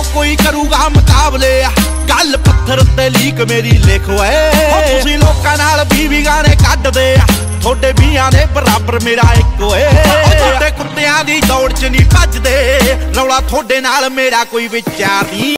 ਜੋ ਕੋਈ ਕਰੂਗਾ ਮੁਕਾਬਲੇ ਗੱਲ ਪੱਥਰ ਤੇ ਲੀਕ ਮੇਰੀ ਲਿਖ ਓਏ। ਤੁਸੀਂ ਲੋਕਾਂ ਨਾਲ ਵੀ ਗਾਣੇ ਕੱਢਦੇ ਆ। ਤੁਹਾਡੇ ਵੀਆਂ ਦੇ ਬਰਾਬਰ ਮੇਰਾ ਇੱਕ ਓਏ। ਤੁਹਾਡੇ ਕੁੱਤਿਆਂ ਦੀ ਦੌੜ ਚ ਨਹੀਂ ਭੱਜਦੇ। ਰੌਲਾ ਤੁਹਾਡੇ ਨਾਲ ਮੇਰਾ ਕੋਈ ਵਿਚਾਰ ਨਹੀਂ।